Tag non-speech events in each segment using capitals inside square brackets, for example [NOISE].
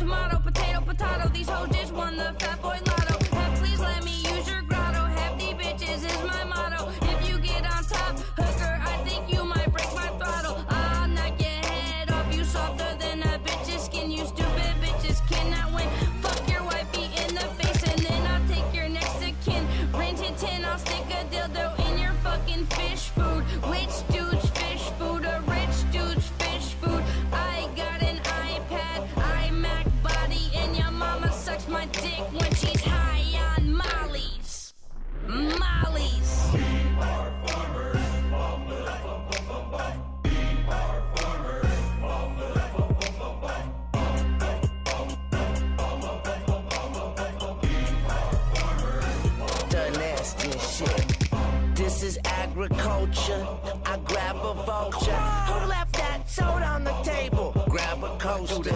tomato, potato, potato. These hoes just won the fat boy lotto. This is agriculture. I grab a vulture. Who left that soda on the table? Grab a coaster.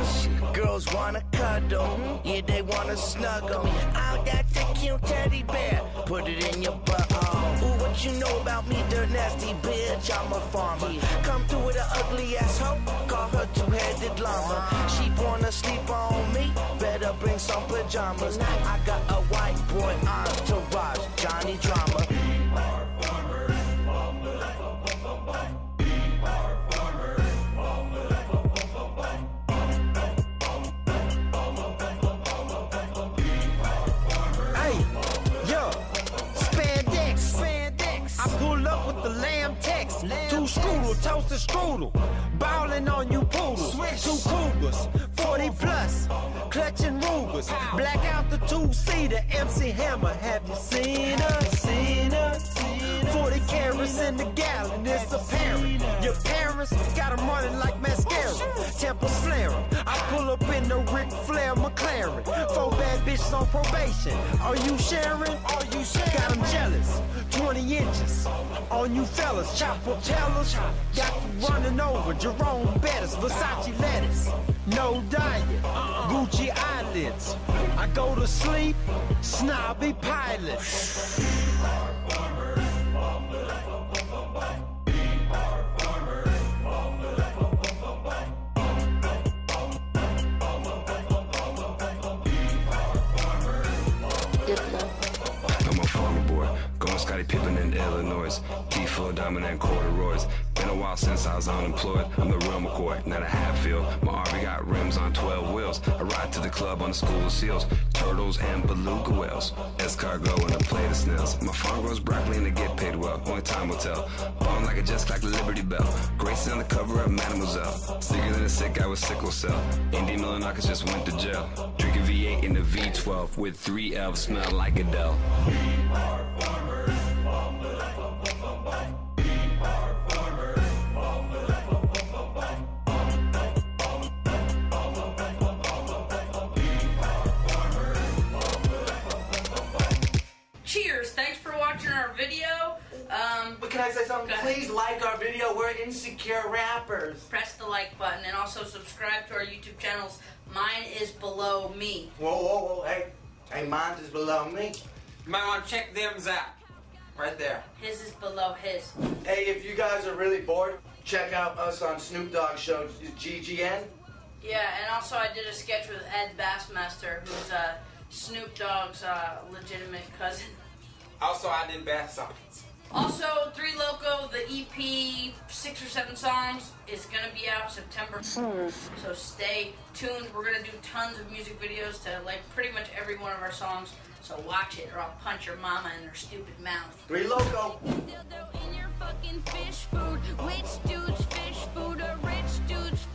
Girls wanna cuddle. Yeah, they wanna snuggle. Oh, that's a cute teddy bear. Put it in your butt. Ooh, what you know about me, dirt nasty bitch? I'm a farmer. Come through with an ugly ass hoe. Call her two-headed llama. She wanna sleep on me. Better bring some pajamas. I got a white boy entourage. Johnny Drama. Two strudel, toasted strudel. Ballin' on you poodles. Two cougars, 40 plus. Clutching Rugers. Black out the two seater. MC Hammer, have you seen her? Seen her? 40 carats in the gallon, it's apparent. Your parents got 'em running like mascara. Oh, Tempers flaring. I pull up in the Ric Flair McLaren. Four bad bitches on probation. Are you sharing? Are you sharing? Got 'em jealous. 20 inches on you fellas. Chop up tellers. Got you running over. Jerome Bettis, Versace lettuce. No diet. Gucci eyelids. I go to sleep. Snobby pilot. Scottie Pippen in Illinois. D full dominant diamond corduroys. Been a while since I was unemployed. I'm the real McCoy, not a Hatfield. My RV got rims on 12 wheels. I ride to the club on the school of seals. Turtles and beluga whales. Escargot and a plate of snails. My farm grows broccoli and they get paid well. Only time will tell. Ballin' like a just like Liberty Bell. Gracie on the cover of Mademoiselle. Sicker than a sick guy with sickle cell. Andy Milonakis just went to jail. Drinking V8 in the V12 with three elves smell like Adele. Cheers! Video. Um, But can I say something? Please like our video. We're insecure rappers. press the like button and also subscribe to our YouTube channels. Mine is below me. Whoa, whoa, whoa. Hey, hey, mine's is below me. You might want to check them's out. Right there. His is below his. Hey, if you guys are really bored, check out us on Snoop Dogg Show, GGN. Yeah, and also I did a sketch with Ed Bassmaster, who's uh, Snoop Dogg's uh, legitimate cousin. [LAUGHS] Also, I did bath sockets. Also, Three Loco, the EP, six or seven songs, is going to be out September. Hmm. So stay tuned. We're going to do tons of music videos to like pretty much every one of our songs. So watch it or I'll punch your mama in her stupid mouth. Three Loco. In your fucking fish food. Dude's fish food. A rich dude's